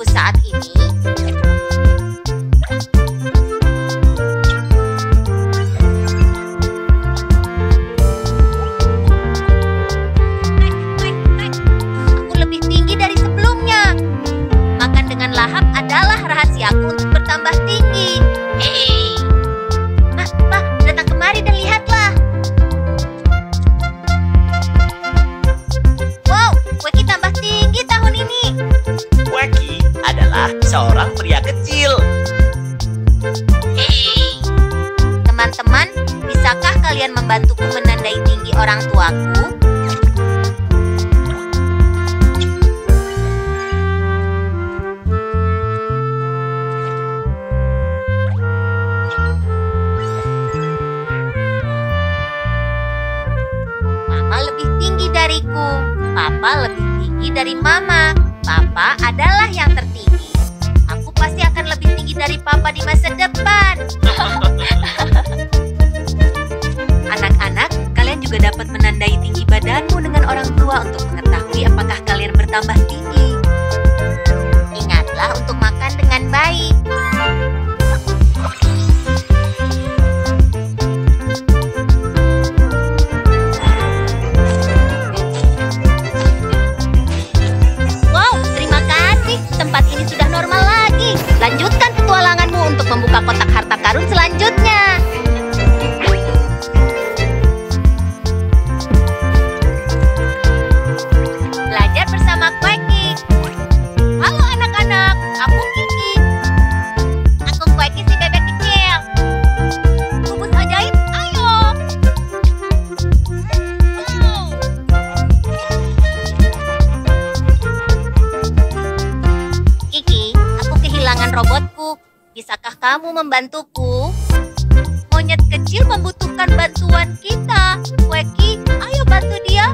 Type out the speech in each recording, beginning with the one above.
tinggi badanku saat ini? Papa lebih tinggi dari Mama. Papa adalah yang tertinggi. Aku pasti akan lebih tinggi dari Papa di masa depan. Anak-anak, kalian juga dapat menandai tinggi badanmu dengan orang tua untuk mengetahui apakah kalian bertambah tinggi. Ingatlah untuk makan dengan baik. Kotak harta karun selanjutnya. Belajar bersama Kweki. Halo anak-anak, aku Kiki. Aku Kweki si bebek kecil. Kubus ajaib, ayo. Wow. Kiki, aku kehilangan robotku. Bisakah kamu membantuku? Monyet kecil membutuhkan bantuan kita. Weki, ayo bantu dia.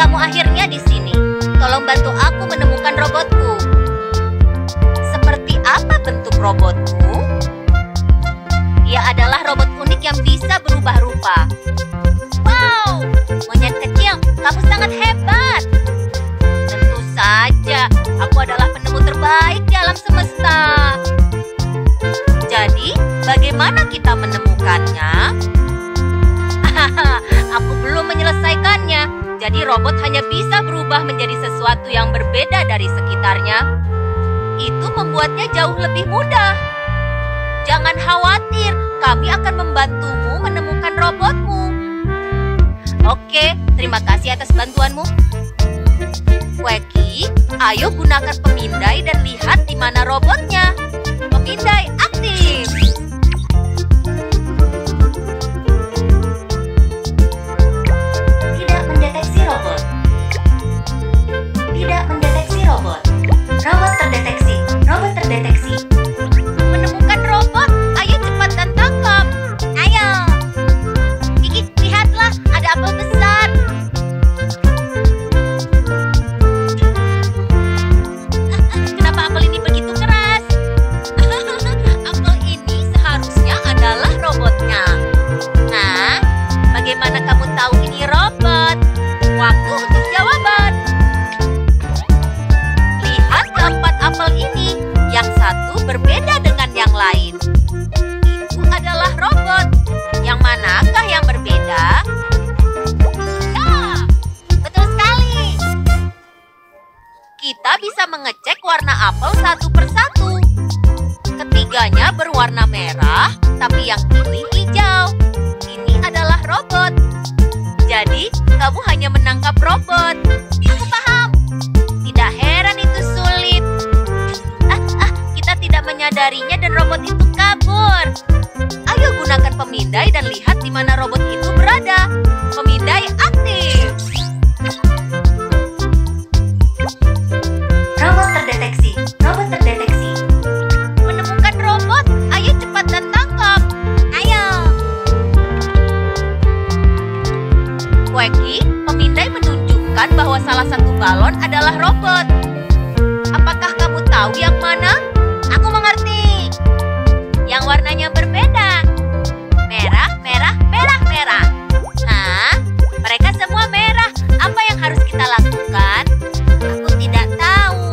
Kamu akhirnya di sini. Tolong bantu aku menemukan robotku. Seperti apa bentuk robotku? Dia adalah robot unik yang bisa berubah rupa. Wow, monyet kecil, kamu sangat hebat. Tentu saja, aku adalah penemu terbaik di alam semesta. Jadi, bagaimana kita menemukannya? aku belum menyelesaikannya. Jadi robot hanya bisa berubah menjadi sesuatu yang berbeda dari sekitarnya. Itu membuatnya jauh lebih mudah. Jangan khawatir, kami akan membantumu menemukan robotmu. Oke, terima kasih atas bantuanmu. Weki, ayo gunakan pemindai dan lihat di mana robotnya. mengecek warna apel satu persatu. Ketiganya berwarna merah, tapi yang ini hijau. Ini adalah robot. Jadi, kamu hanya menangkap robot. Aku paham. Tidak heran itu sulit. Ah, ah, kita tidak menyadarinya dan robot itu kabur. Ayo gunakan pemindai dan lihat di mana robot itu berada. Pemindai, ah! Salah satu balon adalah robot. Apakah kamu tahu yang mana? Aku mengerti. Yang warnanya berbeda. Merah, merah, merah, merah. Hah? Mereka semua merah. Apa yang harus kita lakukan? Aku tidak tahu.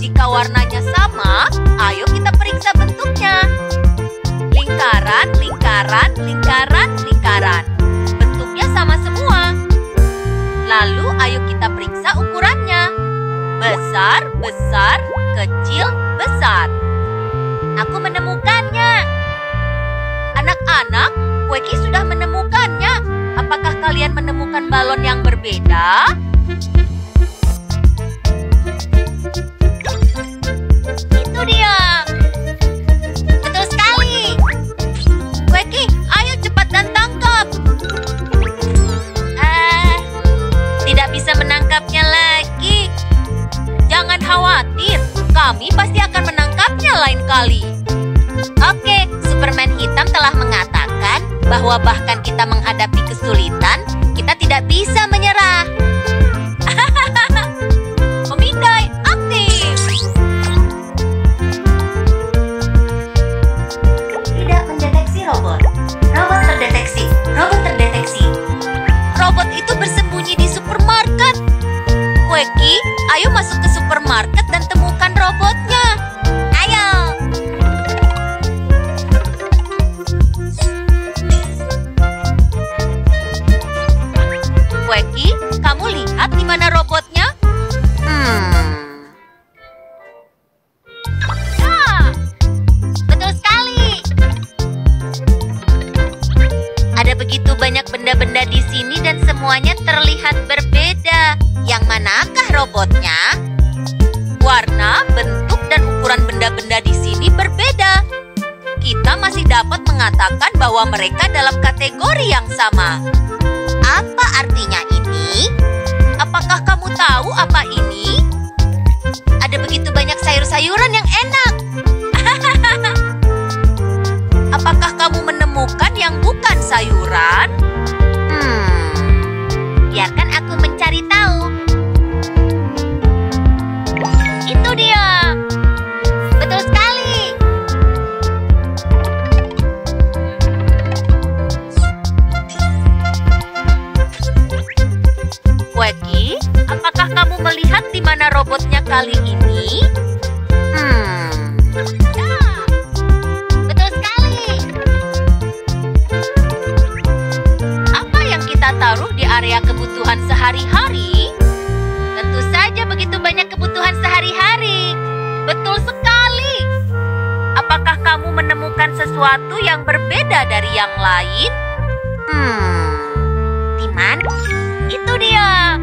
Jika warnanya sama, ayo kita periksa bentuknya. Lingkaran, lingkaran, lingkaran. Ayo kita periksa ukurannya. Besar, besar, kecil, besar. Aku menemukannya. Anak-anak, Weki sudah menemukannya. Apakah kalian menemukan balon yang berbeda? Itu dia. Kami pasti akan menangkapnya lain kali. Oke, Superman hitam telah mengatakan bahwa bahkan kita menghadapi kesulitan, kita tidak bisa menyerah. Memindai aktif. Tidak mendeteksi robot. Robot terdeteksi. Robot terdeteksi. Robot itu bersembunyi di supermarket. Weki, ayo masuk ke supermarket robotnya. Ayo. Weki, kamu lihat di mana robotnya? Hmm. Ah. Ada begitu banyak benda-benda di sini dan semuanya terlihat berbeda. Yang manakah robotnya? Warna, bentuk, dan ukuran benda-benda di sini berbeda. Kita masih dapat mengatakan bahwa mereka dalam kategori yang sama. Apa artinya ini? Apakah kamu tahu apa ini? Ada begitu banyak sayur-sayuran yang enak. Apakah kamu menemukan yang bukan sayuran? Hmm, biarkan kali ini? Hmm. Betul sekali. Apa yang kita taruh di area kebutuhan sehari-hari? Tentu saja begitu banyak kebutuhan sehari-hari. Betul sekali. Apakah kamu menemukan sesuatu yang berbeda dari yang lain? Hmm. Di mana? Itu dia.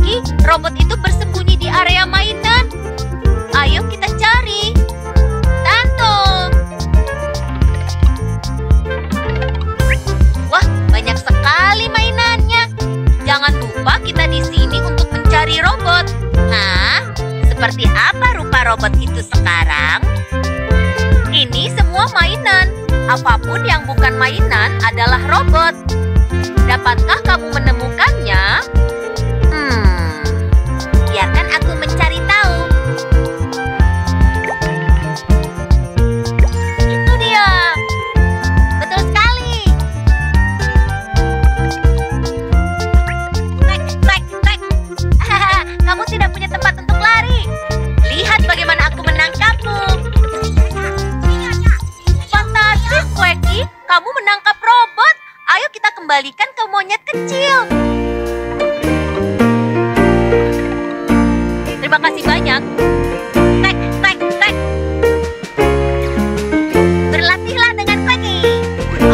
Weki, robot itu bersembunyi di area mainan. Kamu menangkap robot. Ayo kita kembalikan ke monyet kecil. Terima kasih banyak. Tek, tek, tek. Berlatihlah dengan.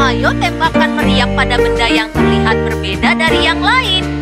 Ayo tembakkan meriam pada benda yang terlihat berbeda dari yang lain.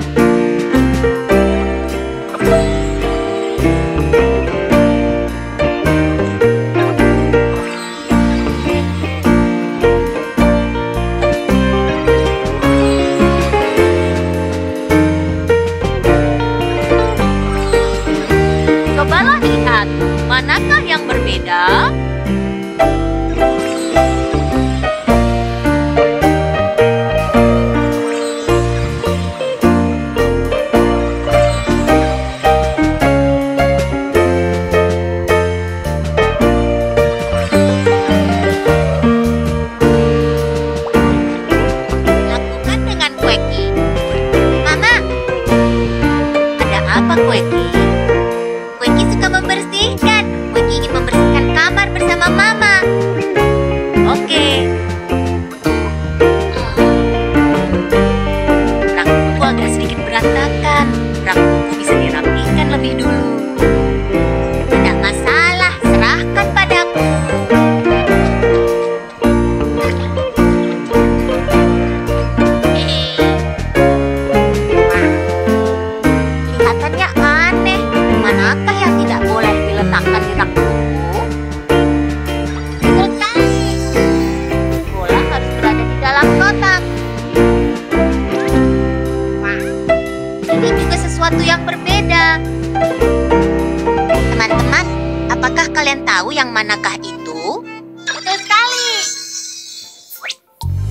Kalian tahu yang manakah itu? Betul sekali.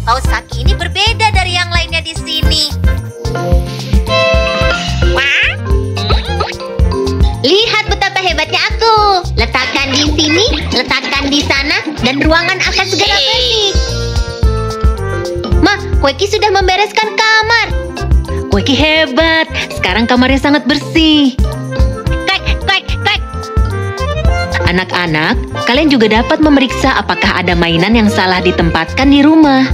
Paus kaki ini berbeda dari yang lainnya di sini. Lihat betapa hebatnya aku. Letakkan di sini, letakkan di sana, dan ruangan akan segera bersih. Ma, Kueki sudah membereskan kamar. Kueki hebat. Sekarang kamarnya sangat bersih. Anak-anak, kalian juga dapat memeriksa apakah ada mainan yang salah ditempatkan di rumah.